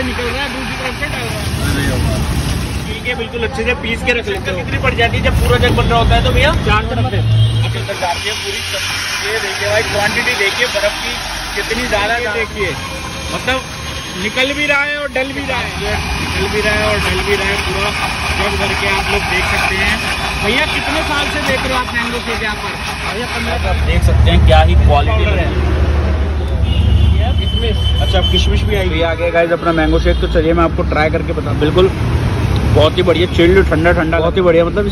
से निकल रहा है दूसरी तरफ़ से डाल रहा है। ठीक है बिल्कुल अच्छे से पीस के रख लेते हो। कितनी पड़ जाती है जब पूरा जग बन रहा होता है तो भैया? चार तरफ़ से। अच्छा तक जाती है पूरी ये देखिए भाई क्वांटिटी देखिए बर्फ़ की कितनी ज़्यादा देखिए मतलब निकल भी रहा है और डल भी रहा है। निकल भी रहा है और डल भी रहा है पूरा। जग भर के आप लोग देख सकते हैं। भैया कितने साल से देख रहे हो आप मैंगो शेक यहाँ पर? भैया पंद्रह आप देख सकते हैं क्या ही क्वालिटी है। अच्छा किशमिश भी आई आ गया गाइज़ अपना मैंगो शेक तो चलिए मैं आपको ट्राई करके बताऊँ बिल्कुल, बहुत ही बढ़िया चिल्ड ठंडा ठंडा। बहुत ही बढ़िया मतलब